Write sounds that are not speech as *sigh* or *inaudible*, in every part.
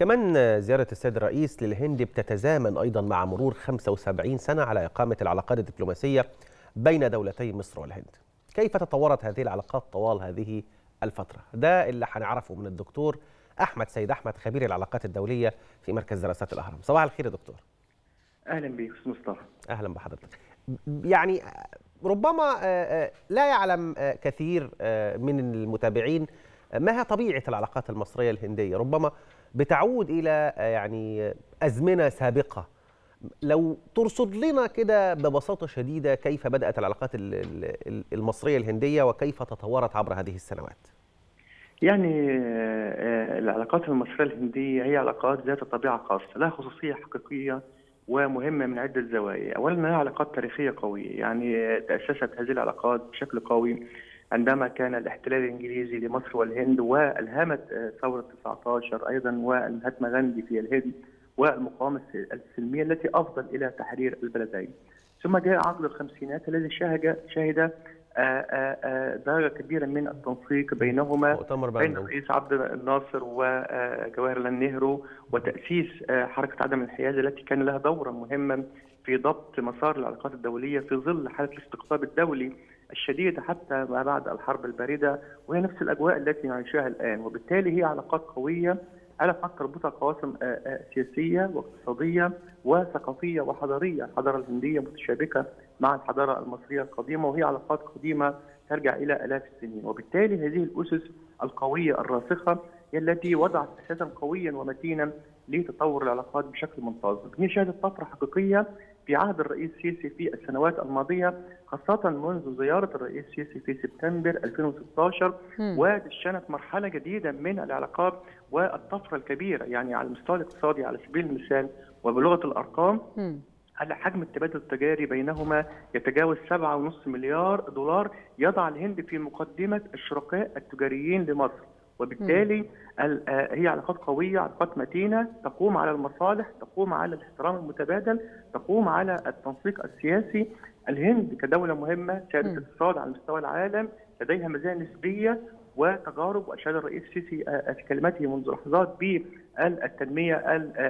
كمان زيارة السيد الرئيس للهند بتتزامن أيضا مع مرور 75 سنة على إقامة العلاقات الدبلوماسية بين دولتي مصر والهند. كيف تطورت هذه العلاقات طوال هذه الفترة؟ ده اللي هنعرفه من الدكتور أحمد سيد أحمد خبير العلاقات الدولية في مركز دراسات الأهرام. صباح الخير يا دكتور. أهلا بيك أستاذ مصطفى. أهلا بحضرتك. يعني ربما لا يعلم كثير من المتابعين ما هي طبيعة العلاقات المصرية الهندية؟ ربما بتعود إلى يعني أزمنة سابقة. لو ترصد لنا كده ببساطة شديدة كيف بدأت العلاقات المصرية الهندية وكيف تطورت عبر هذه السنوات؟ يعني العلاقات المصرية الهندية هي علاقات ذات طبيعة خاصة لها خصوصية حقيقية ومهمة من عدة زوايا. أولا أنها علاقات تاريخية قوية. يعني تأسست هذه العلاقات بشكل قوي عندما كان الاحتلال الإنجليزي لمصر والهند والهمت ثورة 19 أيضا والمهاتما غاندي في الهند والمقاومة السلمية التي أفضل إلى تحرير البلدين. ثم جاء عقد الخمسينات الذي شهد شهد درجه كبيرة من التنسيق بينهما بين الرئيس عبد الناصر وجواهرلال نهرو وتأسيس حركة عدم الانحياز التي كان لها دورا مهما في ضبط مسار العلاقات الدولية في ظل حالة الاستقطاب الدولي الشديدة حتى ما بعد الحرب الباردة وهي نفس الأجواء التي نعيشها الآن. وبالتالي هي علاقات قوية علاقات تربطها قواسم سياسية واقتصادية وثقافية وحضارية. الحضارة الهندية متشابكة مع الحضارة المصرية القديمة وهي علاقات قديمة ترجع إلى آلاف السنين. وبالتالي هذه الأسس القوية الراسخة هي التي وضعت أساسا قويا ومتينا لتطور العلاقات بشكل منتظم. هي شهدت طفرة حقيقية في عهد الرئيس السيسي في السنوات الماضية خاصة منذ زيارة الرئيس السيسي في سبتمبر 2016 ودشنت مرحلة جديدة من العلاقات والطفرة الكبيرة يعني على المستوى الاقتصادي على سبيل المثال وبلغة الأرقام على حجم التبادل التجاري بينهما يتجاوز 7.5 مليار دولار يضع الهند في مقدمة الشركاء التجاريين لمصر. وبالتالي هي علاقات قوية علاقات متينة تقوم على المصالح تقوم على الاحترام المتبادل تقوم على التنسيق السياسي. الهند كدولة مهمة سيادة الاقتصاد على مستوى العالم لديها مزايا نسبية وتجارب واشاد الرئيس السيسي في كلمته منذ لحظات بالتنمية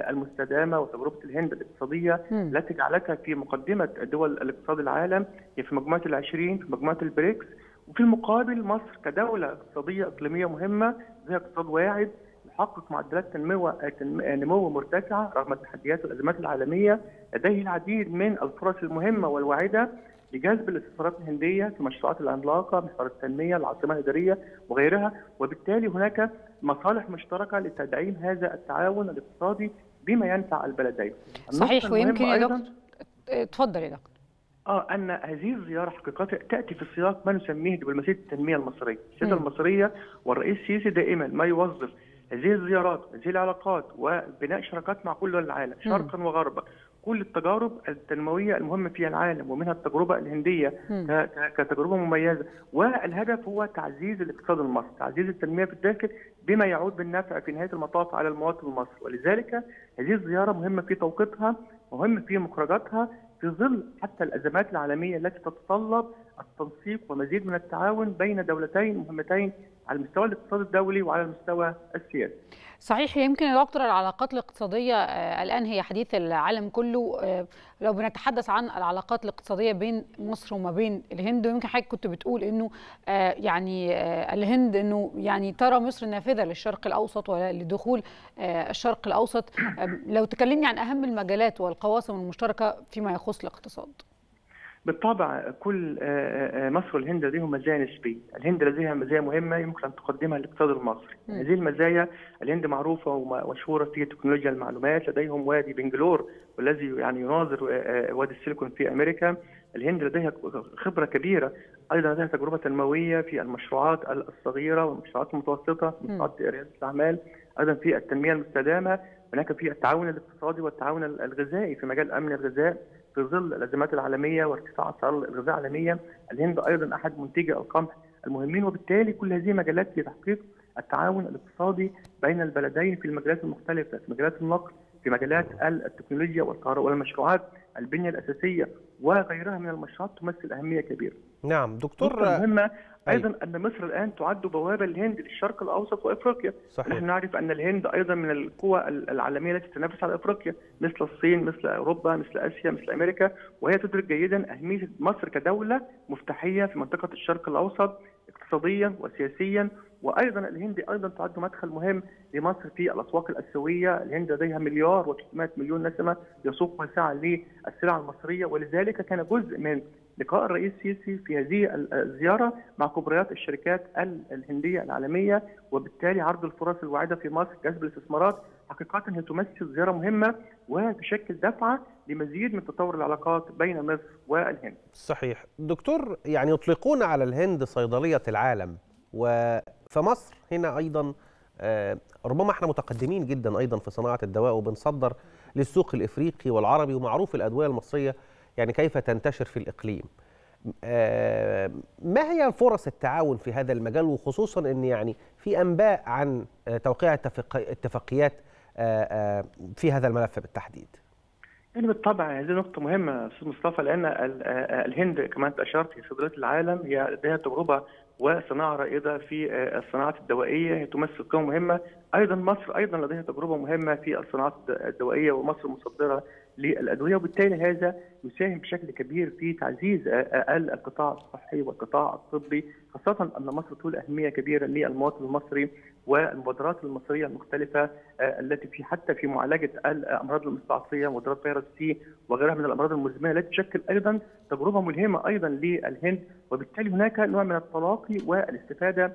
المستدامة وتجربة الهند الاقتصادية التي جعلتها في مقدمة دول الاقتصاد العالم في مجموعة العشرين في مجموعة البريكس. وفي المقابل مصر كدولة اقتصادية إقليمية مهمة ذات اقتصاد واعد يحقق معدلات تنمو نمو مرتفعه رغم التحديات والازمات العالمية لديه العديد من الفرص المهمة والواعدة لجذب الاستثمارات الهندية في المشروعات العملاقة محور التنمية العاصمة الإدارية وغيرها وبالتالي هناك مصالح مشتركة لتدعيم هذا التعاون الاقتصادي بما ينفع البلدين. صحيح ويمكن يا دكتور اتفضل يا دكتور. آه أن هذه الزيارة حقيقة تأتي في سياق ما نسميه دبلوماسيه التنمية المصرية، السيادة المصرية والرئيس السيسي دائما ما يوظف هذه الزيارات هذه العلاقات وبناء شراكات مع كل دول العالم شرقا وغربا. كل التجارب التنموية المهمة في العالم ومنها التجربة الهندية كتجربة مميزة. والهدف هو تعزيز الاقتصاد المصري، تعزيز التنمية في الداخل بما يعود بالنفع في نهاية المطاف على المواطن المصري، ولذلك هذه الزيارة مهمة في توقيتها، مهمة في مخرجاتها في ظل حتى الأزمات العالمية التي تتطلب التنسيق ومزيد من التعاون بين دولتين مهمتين على المستوى الاقتصادي الدولي وعلى المستوى السياسي. صحيح يمكن دكتور العلاقات الاقتصادية الآن هي حديث العالم كله لو بنتحدث عن العلاقات الاقتصادية بين مصر وما بين الهند ويمكن حضرتك كنت بتقول إنه يعني الهند إنه يعني ترى مصر نافذة للشرق الأوسط ولدخول الشرق الأوسط لو تكلمني عن أهم المجالات والقواسم المشتركة فيما يخص الاقتصاد. بالطبع كل مصر والهند لديهم مزايا نسبية، الهند لديها مزايا مهمة يمكن أن تقدمها الاقتصاد المصري، هذه المزايا الهند معروفة ومشهوره في تكنولوجيا المعلومات، لديهم وادي بنجلور والذي يعني يناظر وادي السيليكون في أمريكا، الهند لديها خبرة كبيرة، أيضا لديها تجربة تنمويه في المشروعات الصغيرة والمشروعات المتوسطة، مشروعات رياده الاعمال، أيضا في التنمية المستدامة، هناك في التعاون الاقتصادي والتعاون الغذائي في مجال أمن الغذاء. في ظل الأزمات العالمية وارتفاع أسعار الغذاء العالمية، الهند أيضا أحد منتجي القمح المهمين وبالتالي كل هذه مجالات في تحقيق التعاون الاقتصادي بين البلدين في المجالات المختلفة، في مجالات النقل، في مجالات التكنولوجيا والكهرباء والمشروعات، البنية الأساسية. وغيرها من المشروعات تمثل أهمية كبيرة. نعم دكتور مهمة أيضا أن مصر الآن تعد بوابة الهند للشرق الأوسط وإفريقيا صحيح. نحن نعرف أن الهند أيضا من القوى العالمية التي تنافس على إفريقيا مثل الصين مثل أوروبا مثل آسيا مثل أمريكا وهي تدرك جيدا أهمية مصر كدولة مفتاحية في منطقة الشرق الأوسط اقتصاديا وسياسيا وأيضا الهند أيضا تعد مدخل مهم لمصر في الأسواق الأسيوية، الهند لديها مليار و300 مليون نسمة يسوق واسعه للسلع المصرية ولذلك كان جزء من لقاء الرئيس السيسي في هذه الزيارة مع كبريات الشركات الهندية العالمية وبالتالي عرض الفرص الواعدة في مصر جذب الاستثمارات حقيقه هي تمثل زيارة مهمة وتشكل دفعة لمزيد من تطور العلاقات بين مصر والهند. صحيح، دكتور يعني يطلقون على الهند صيدلية العالم مصر هنا أيضا ربما إحنا متقدمين جدا أيضا في صناعة الدواء وبنصدر للسوق الإفريقي والعربي ومعروف الأدوية المصرية يعني كيف تنتشر في الإقليم. ما هي فرص التعاون في هذا المجال؟ وخصوصا أن يعني في أنباء عن توقيع اتفاقيات في هذا الملف بالتحديد. يعني بالطبع هذه نقطة مهمة أستاذ مصطفى لأن الهند كما أنت أشرت في صيدلية العالم هي لديها تجربة وصناعة رائدة في الصناعات الدوائية هي تمثل قوة مهمة. أيضا مصر أيضا لديها تجربة مهمة في الصناعات الدوائية ومصر مصدرة للأدوية وبالتالي هذا يساهم بشكل كبير في تعزيز القطاع الصحي والقطاع الطبي خاصة أن مصر تولي أهمية كبيرة للمواطن المصري. والمبادرات المصرية المختلفة التي في حتى في معالجة الأمراض المستعصية مبادرات فيروس سي وغيرها من الأمراض المزمنة التي تشكل أيضا تجربة ملهمة أيضا للهند. وبالتالي هناك نوع من التلاقي والاستفادة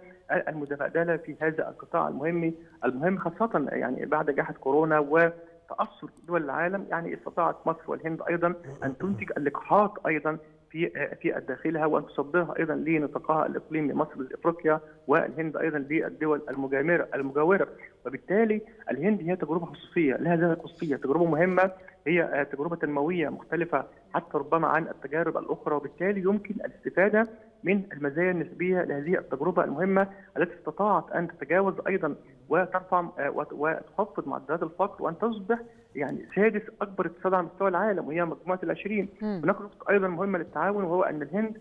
المتبادلة في هذا القطاع المهم المهم خاصة يعني بعد جائحة كورونا و تاثر دول العالم. يعني استطاعت مصر والهند أيضا أن تنتج اللقاحات أيضا في في داخلها وأن تصدرها أيضا لنطاقها الإقليمي مصر لإفريقيا والهند أيضا للدول المجاوره المجاورة. وبالتالي الهند هي تجربة خصوصية لها ذات خصوصية تجربة مهمة هي تجربة تنمويه مختلفة حتى ربما عن التجارب الأخرى. وبالتالي يمكن الاستفادة من المزايا النسبية لهذه التجربة المهمة التي استطاعت أن تتجاوز أيضا وترفع وتخفض معدلات الفقر وأن تصبح يعني سادس أكبر اقتصاد على مستوى العالم وهي مجموعة العشرين. هناك نقطة أيضا مهمة للتعاون وهو أن الهند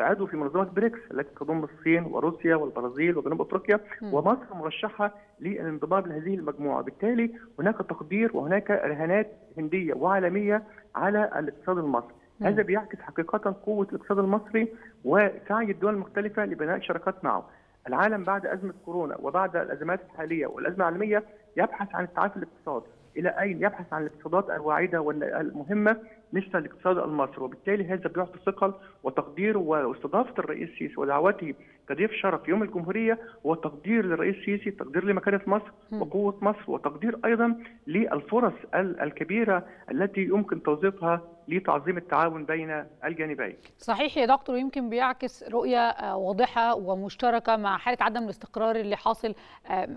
عضو في منظمة بريكس التي تضم الصين وروسيا والبرازيل وجنوب أفريقيا ومصر مرشحة للانضمام لهذه المجموعة، بالتالي هناك تقدير وهناك رهانات هندية وعالمية على الاقتصاد المصري. هذا بيعكس حقيقة قوة الاقتصاد المصري وسعي الدول المختلفة لبناء شراكات معه. العالم بعد أزمة كورونا وبعد الأزمات الحالية والأزمة العالمية يبحث عن التعافي الاقتصادي، إلى أين يبحث عن الاقتصادات الواعده والمهمة مثل الاقتصاد المصري؟ وبالتالي هذا بيعطي ثقل وتقدير واستضافة الرئيس السيسي ودعوته كضيف شرف يوم الجمهورية هو تقدير للرئيس السيسي تقدير لمكانة مصر وقوة مصر وتقدير أيضا للفرص الكبيرة التي يمكن توظيفها لتعظيم التعاون بين الجانبين. صحيح يا دكتور يمكن بيعكس رؤية واضحة ومشتركة مع حالة عدم الاستقرار اللي حاصل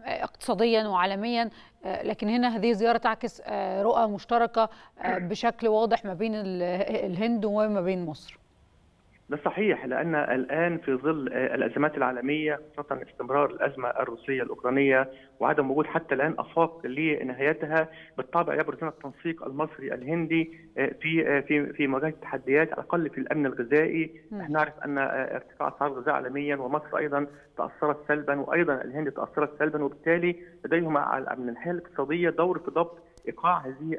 اقتصاديا وعالميا لكن هنا هذه الزياره تعكس رؤى مشتركة *clears throat* بشكل واضح ما بين الهند وما بين مصر. ده صحيح لأن الآن في ظل الأزمات العالمية خاصة استمرار الأزمة الروسية الأوكرانية وعدم وجود حتى الآن آفاق لنهايتها بالطبع يبرز هنا التنسيق المصري الهندي في في في مواجهة التحديات على الأقل في الأمن الغذائي. إحنا نعرف أن ارتفاع أسعار الغذاء عالميا ومصر أيضا تأثرت سلبا وأيضا الهند تأثرت سلبا وبالتالي لديهم من الناحيه الاقتصاديه دور في ضبط إيقاع هذه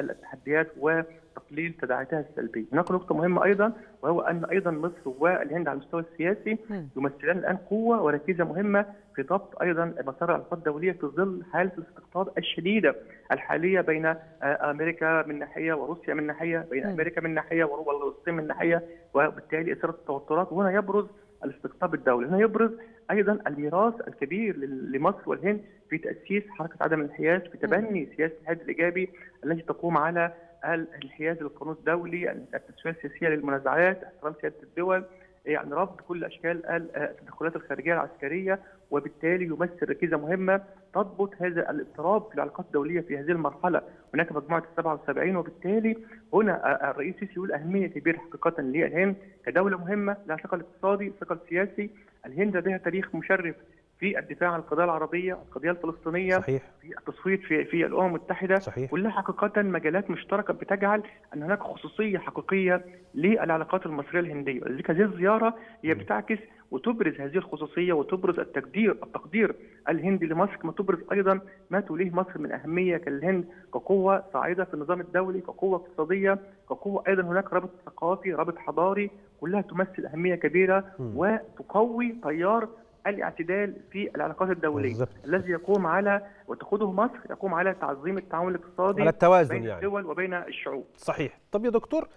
التحديات وتقليل تداعياتها السلبية. هناك نقطة مهمة أيضا وهو أن أيضا مصر والهند على المستوى السياسي يمثلان الآن قوة وركيزه مهمة في ضبط أيضا مسار العلاقات الدولية في ظل حالة الاستقطاب الشديدة الحالية بين أمريكا من ناحية وروسيا من ناحية، بين أمريكا من ناحية والصين من ناحية وبالتالي إثارة التوترات. وهنا يبرز الاستقطاب الدولي، هنا يبرز أيضا الميراث الكبير لمصر والهند في تأسيس حركة عدم الانحياز في تبني سياسة الحد الإيجابي التي تقوم على الانحياز للقانون الدولي، التسوية السياسية للمنازعات، احترام سيادة الدول، يعني رفض كل أشكال التدخلات الخارجية العسكرية وبالتالي يمثل ركيزة مهمة تضبط هذا الاضطراب في العلاقات الدولية في هذه المرحلة، هناك مجموعة ال 77 وبالتالي هنا الرئيس السيسي يقول أهمية كبيرة حقيقة للهند كدولة مهمة لها ثقل اقتصادي، ثقل سياسي، الهند لديها تاريخ مشرف في الدفاع عن القضية العربية، القضية الفلسطينية، صحيح في التصويت في في الأمم المتحدة صحيح كلها حقيقة مجالات مشتركة بتجعل أن هناك خصوصية حقيقية للعلاقات المصرية الهندية، ولذلك هذه الزيارة هي. بتعكس وتبرز هذه الخصوصية وتبرز التقدير التقدير الهندي لمصر كما تبرز أيضا ما توليه مصر من أهمية كالهند كقوة صاعده في النظام الدولي كقوة اقتصادية كقوة أيضا هناك رابط ثقافي رابط حضاري كلها تمثل أهمية كبيرة م. وتقوي تيار الاعتدال في العلاقات الدولية بالظبط. الذي يقوم على وتقوده مصر يقوم على تعظيم التعاون الاقتصادي على التوازن بين يعني. الدول وبين الشعوب. صحيح. طب يا دكتور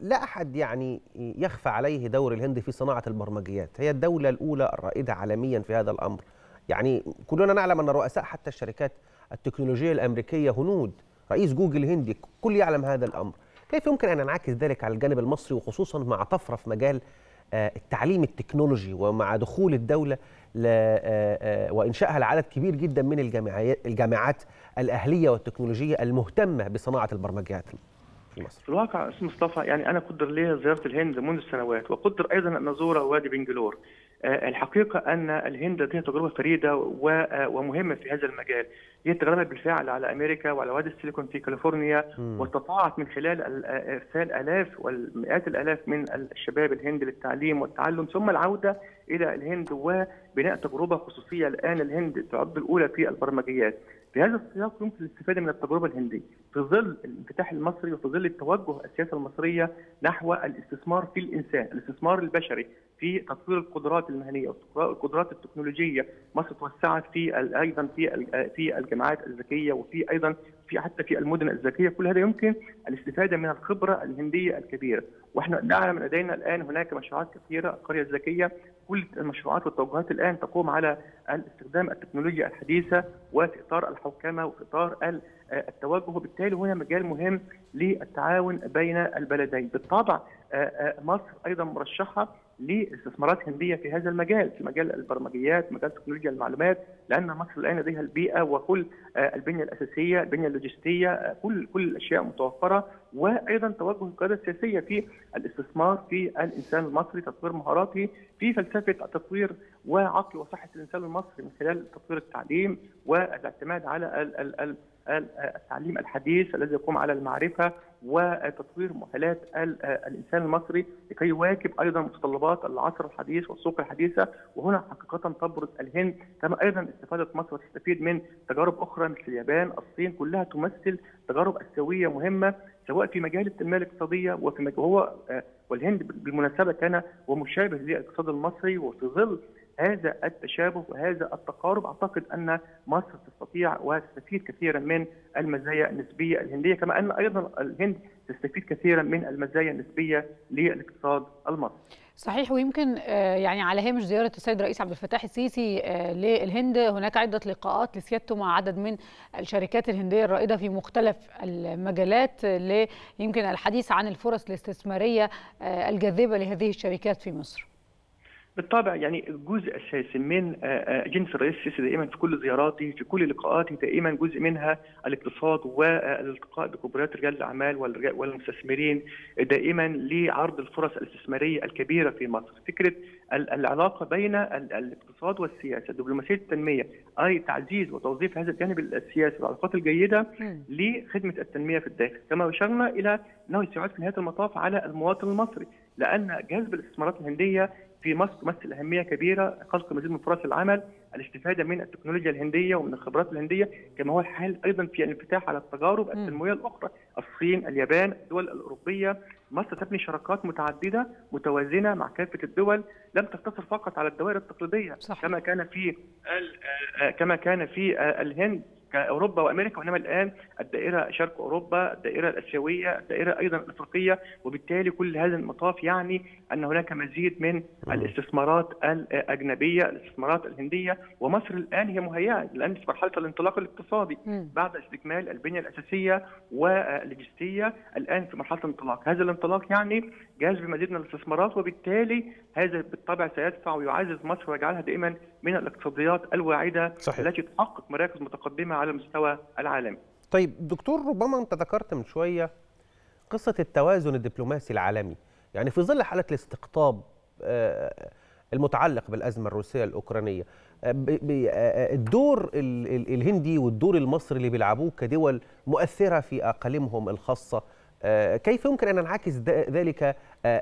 لا أحد يعني يخفى عليه دور الهند في صناعة البرمجيات. هي الدولة الأولى الرائدة عالميا في هذا الأمر. يعني كلنا نعلم أن رؤساء حتى الشركات التكنولوجية الأمريكية هنود رئيس جوجل هندي كل يعلم هذا الأمر. كيف يمكن أن ننعكس ذلك على الجانب المصري وخصوصا مع طفرة في مجال التعليم التكنولوجي ومع دخول الدولة آه، آه، وإنشائها لعدد كبير جدا من الجامعات الأهلية والتكنولوجية المهتمة بصناعة البرمجيات في مصر. في الواقع أستاذ مصطفى يعني أنا قدر لي زيارة الهند منذ سنوات وقدر أيضا أن أزور وادي بنجلور. آه، الحقيقة أن الهند لديها تجربة فريدة آه، ومهمة في هذا المجال. هي تغلبت بالفعل على أمريكا وعلى وادي السيليكون في كاليفورنيا. واستطاعت من خلال ال- آه، ارسال آلاف والمئات الآلاف من الشباب الهند للتعليم والتعلم. ثم العودة إلى الهند وبناء تجربة خصوصية. الآن الهند تعد الأولى في البرمجيات. في هذا السياق يمكن الاستفادة من التجربة الهندية. في ظل الانفتاح المصري وفي ظل التوجه السياسة المصرية نحو الاستثمار في الإنسان، الاستثمار البشري في تطوير القدرات المهنية والقدرات التكنولوجية، مصر توسعت في أيضا في في الجامعات الذكية وفي أيضا في حتى في المدن الذكية، كل هذا يمكن الاستفادة من الخبرة الهندية الكبيرة، وإحنا نعلم لدينا الآن هناك مشروعات كثيرة. القرية الذكية كل المشروعات والتوجهات الآن تقوم على استخدام التكنولوجيا الحديثة وفي إطار الحوكمة وفي إطار آه، التوجه. وبالتالي هنا مجال مهم للتعاون بين البلدين. بالطبع آه، آه، مصر أيضا مرشحة لاستثمارات هندية في هذا المجال في مجال البرمجيات مجال تكنولوجيا المعلومات لأن مصر الآن لديها البيئة وكل آه، البنية الأساسية البنية اللوجستية آه، كل كل الأشياء متوفرة وأيضا توجه القيادة السياسية في الاستثمار في الإنسان المصري تطوير مهاراته في فلسفة تطوير وعقل وصحة الإنسان المصري من خلال تطوير التعليم والاعتماد على ال- ال- ال- التعليم الحديث الذي يقوم على المعرفة وتطوير مؤهلات ال- الإنسان المصري لكي يواكب أيضا متطلبات العصر الحديث والسوق الحديثة. وهنا حقيقه تبرز الهند كما أيضا استفادت مصر وتستفيد من تجارب أخرى مثل اليابان، الصين كلها تمثل تجارب آسيوية مهمة سواء في مجال التنميه الاقتصادية وفي مجال وهو آه، والهند بالمناسبة كان ومشابه للاقتصاد المصري وفي ظل هذا التشابه وهذا التقارب. أعتقد أن مصر تستطيع وتستفيد كثيرا من المزايا النسبية الهندية كما أن أيضا الهند تستفيد كثيرا من المزايا النسبية للاقتصاد المصري. صحيح. ويمكن آه، يعني على هامش زيارة السيد الرئيس عبد الفتاح السيسي آه، للهند هناك عدة لقاءات لسيادته مع عدد من الشركات الهندية الرائدة في مختلف المجالات يمكن الحديث عن الفرص الاستثمارية آه، الجاذبة لهذه الشركات في مصر. بالطبع يعني جزء أساسي من آه، آه، اجنده الرئيس السيسي دائما في كل زياراته في كل لقاءاته دائما جزء منها الاقتصاد والالتقاء بكبريات رجال الأعمال والمستثمرين دائما لعرض الفرص الاستثمارية الكبيرة في مصر فكرة ال- العلاقة بين ال- الاقتصاد والسياسة دبلوماسية التنمية أي تعزيز وتوظيف هذا الجانب السياسي والعلاقات الجيدة. لخدمة التنمية في الداخل، كما أشرنا إلى أنه يساعد في نهاية المطاف على المواطن المصري، لأن جذب الاستثمارات الهندية في مصر تمثل أهمية كبيرة خلق مزيد من فرص العمل، الاستفادة من التكنولوجيا الهندية ومن الخبرات الهندية، كما هو الحال أيضا في الانفتاح على التجارب. التنمويه الأخرى، الصين، اليابان، الدول الأوروبية، مصر تبني شراكات متعددة متوازنة مع كافة الدول، لم تقتصر فقط على الدوائر التقليدية، صح. كما كان في ال- آه، كما كان في آه، الهند كأوروبا وأمريكا وإنما الآن الدائرة شرق أوروبا، الدائرة الآسيوية، الدائرة أيضا الأفريقية وبالتالي كل هذا المطاف يعني أن هناك مزيد من الاستثمارات الأجنبية، الاستثمارات الهندية ومصر الآن هي مهيئة الان في مرحلة الانطلاق الاقتصادي. بعد استكمال البنية الأساسية واللوجستية الآن في مرحلة الانطلاق، هذا الانطلاق يعني جذب مزيد من الاستثمارات وبالتالي هذا بالطبع سيدفع ويعزز مصر ويجعلها دائما من الاقتصاديات الواعدة صحيح. التي تحقق مراكز متقدمة على المستوى العالمي. طيب دكتور ربما أنت ذكرت من شوية قصة التوازن الدبلوماسي العالمي يعني في ظل حالة الاستقطاب آه، المتعلق بالأزمة الروسية الأوكرانية الدور الهندي والدور المصري اللي بيلعبوه كدول مؤثرة في أقاليمهم الخاصة كيف يمكن أن ننعكس ذلك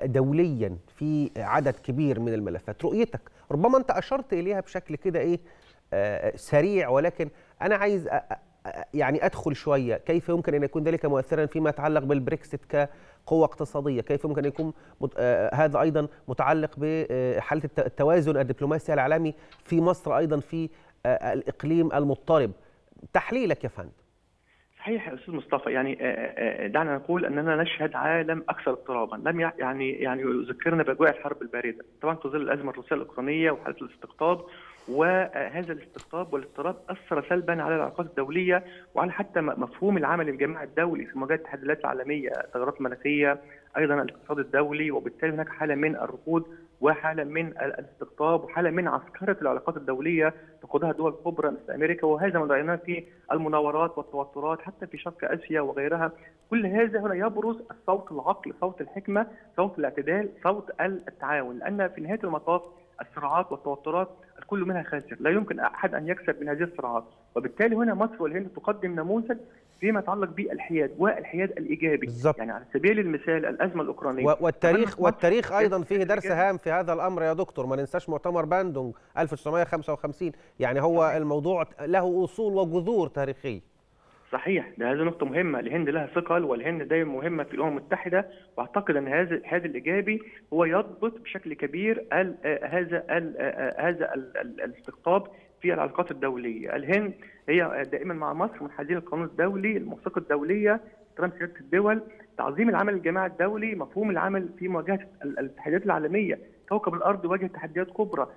دوليا في عدد كبير من الملفات؟ رؤيتك. ربما أنت أشرت إليها بشكل كده إيه سريع ولكن أنا عايز يعني أدخل شوية. كيف يمكن أن يكون ذلك مؤثرا فيما يتعلق بالبريكسيت كقوة اقتصادية؟ كيف يمكن أن يكون. آه هذا أيضا متعلق بحاله التوازن الدبلوماسي العالمي في مصر أيضا في آه الإقليم المضطرب. تحليلك يا فندم. صحيح يا أستاذ مصطفى يعني دعنا نقول أننا نشهد عالم أكثر اضطرابا لم يعني يعني يذكرنا باجواء الحرب الباردة. طبعا في ظل الأزمة الروسية الأوكرانية وحالة الاستقطاب وهذا الاستقطاب والاضطراب أثر سلبا على العلاقات الدولية وعلى حتى مفهوم العمل الجماعي الدولي في مواجهة التحديات العالمية التغيرات المناخيه أيضا الاقتصاد الدولي وبالتالي هناك حالة من الركود وحاله من الاستقطاب وحاله من عسكرة العلاقات الدولية تقودها دول كبرى مثل أمريكا وهذا ما رأيناه في المناورات والتوترات حتى في شرق آسيا وغيرها. كل هذا هنا يبرز صوت العقل صوت الحكمة صوت الاعتدال صوت التعاون لأن في نهاية المطاف الصراعات والتوترات الكل منها خاسر. لا يمكن أحد أن يكسب من هذه الصراعات. وبالتالي هنا مصر والهند تقدم نموذج فيما يتعلق بالحياد والحياد الإيجابي بالزبط. يعني على سبيل المثال الأزمة الأوكرانية. والتاريخ والتاريخ أيضا فيه درس هام في هذا الأمر يا دكتور ما ننساش مؤتمر باندونج 1955 يعني هو الموضوع له أصول وجذور تاريخيه صحيح ده هذه نقطة مهمة، الهند لها ثقل والهند دايما مهمة في الأمم المتحدة وأعتقد أن هذا الحاد الإيجابي هو يضبط بشكل كبير ال هذا ال هذا ال الاستقطاب في العلاقات الدولية، الهند هي دائما مع مصر منحازين القانون الدولي، الموثوقة الدولية، احترام سيادة الدول، تعظيم العمل الجماعي الدولي، مفهوم العمل في مواجهة التحديات العالمية، كوكب الأرض واجه تحديات كبرى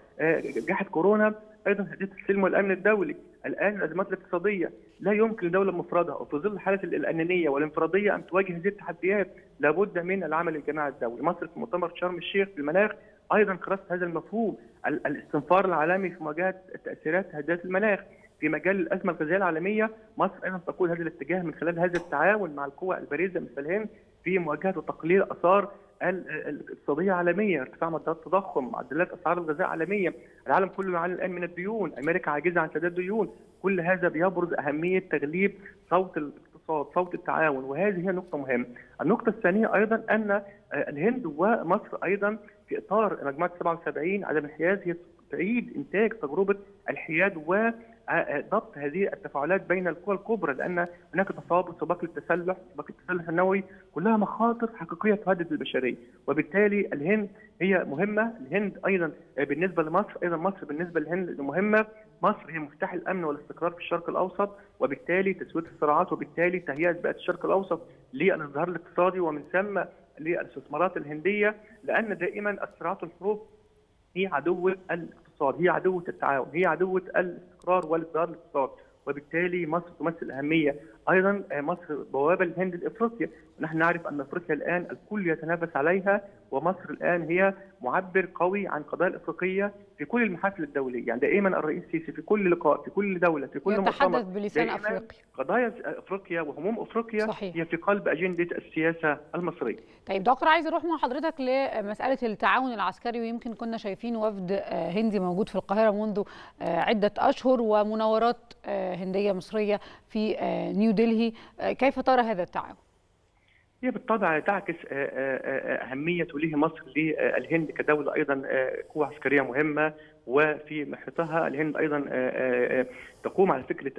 جائحة كورونا أيضا هددت السلم والأمن الدولي. الآن الأزمات الاقتصادية لا يمكن لدولة مفرده وفي ظل حاله الأنانية والانفرادية أن تواجه هذه التحديات لابد من العمل الجماعي الدولي. مصر في مؤتمر شرم الشيخ في المناخ أيضا كرست هذا المفهوم الاستنفار العالمي في مواجهة تأثيرات تهديدات المناخ في مجال الأزمة الغذائية العالمية مصر أيضا تقود هذا الاتجاه من خلال هذا التعاون مع القوى البارزه مثل الهند في مواجهة وتقليل آثار الاقتصادية عالميه، ارتفاع معدلات التضخم، معدلات أسعار الغذاء عالميه، العالم كله يعاني الآن من الديون، أمريكا عاجزة عن سداد الديون، كل هذا بيبرز أهمية تغليب صوت الاقتصاد، صوت التعاون، وهذه هي نقطة مهمة. النقطة الثانية أيضا أن الهند ومصر أيضا في إطار مجموعة 77 عدم الانحياز هي تعيد إنتاج تجربة الحياد و ضبط هذه التفاعلات بين القوى الكبرى لأن هناك تصابط سباق للتسلح سباق التسلح النووي كلها مخاطر حقيقية تهدد البشرية. وبالتالي الهند هي مهمة الهند أيضا بالنسبة لمصر أيضا مصر بالنسبة للهند مهمة. مصر هي مفتاح الأمن والاستقرار في الشرق الأوسط وبالتالي تسوية الصراعات وبالتالي تهيئة بيئة الشرق الأوسط للازدهار الاقتصادي. ومن ثم للاستثمارات الهندية لأن دائما الصراعات والحروب هي عدوة الاقتصاد هي عدوة التعاون هي عدوة الاستقرار والازدهار الاقتصاد وبالتالي مصر تمثل أهمية. أيضا مصر بوابة للهند لإفريقيا. نحن نعرف أن أفريقيا الآن الكل يتنافس عليها ومصر الآن هي معبر قوي عن قضايا الإفريقية في كل المحافل الدولية يعني دائما الرئيس السيسي في كل لقاء في كل دولة في كل مؤتمر بلسان أفريقيا قضايا أفريقيا وهموم أفريقيا صحيح. هي في قلب أجندة السياسة المصرية طيب دكتور عايز أروح مع حضرتك لمسألة التعاون العسكري ويمكن كنا شايفين وفد هندي موجود في القاهرة منذ عدة أشهر ومناورات هندية مصرية في نيو دلهي كيف ترى هذا التعاون؟ هي بالطبع تعكس أهمية توليه مصر للهند كدولة أيضا قوة عسكرية مهمة وفي محيطها الهند أيضا تقوم على فكرة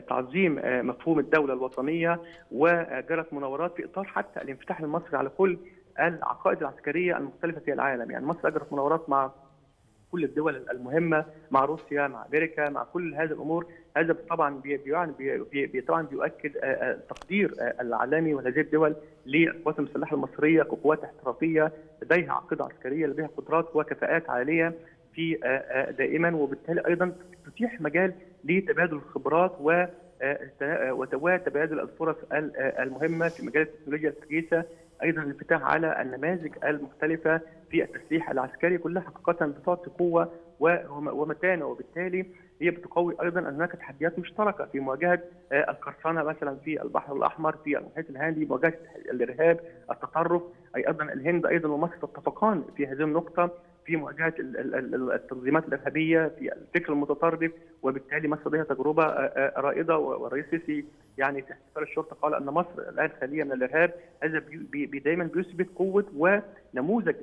تعظيم مفهوم الدولة الوطنية وجرت مناورات في إطار حتى الانفتاح المصري على كل العقائد العسكرية المختلفة في العالم. يعني مصر أجرت مناورات مع كل الدول المهمة مع روسيا مع أمريكا مع كل هذه الأمور. هذا طبعا بيعني بي بي طبعا بيؤكد تقدير العالمي وهذه الدول للقوات المسلحة المصرية كقوات احترافية لديها عقيدة عسكرية لديها قدرات وكفاءات عالية في دائما. وبالتالي أيضا تتيح مجال لتبادل الخبرات و وتبادل الفرص المهمة في مجال التكنولوجيا الحديثة. أيضا الانفتاح على النماذج المختلفة في التسليح العسكري كلها حقيقة بتعطي قوة ومتانة وبالتالي هي بتقوي أيضا أن هناك تحديات مشتركة في مواجهة القرصنة مثلا في البحر الأحمر في المحيط الهادي مواجهة الإرهاب التطرف أي أيضا الهند أيضا ومصر تتفقان في هذه النقطة. في مواجهة التنظيمات الإرهابية في الفكر المتطرف وبالتالي مصر لديها تجربة رائدة والرئيس السيسي يعني في احتفال الشرطة قال أن مصر الآن خاليه من الإرهاب هذا بي بي دايما بيثبت قوة ونموذج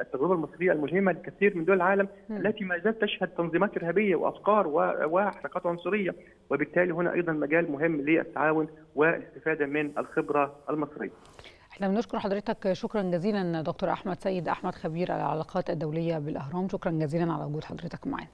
التجربة المصرية الملهمة لكثير من دول العالم. التي ما زالت تشهد تنظيمات إرهابية وأفكار وحركات عنصرية وبالتالي هنا أيضا مجال مهم للتعاون والاستفادة من الخبرة المصرية. إحنا بنشكر حضرتك. شكرا جزيلا دكتور أحمد سيد أحمد خبير العلاقات الدولية بالأهرام. شكرا جزيلا على وجود حضرتك معانا.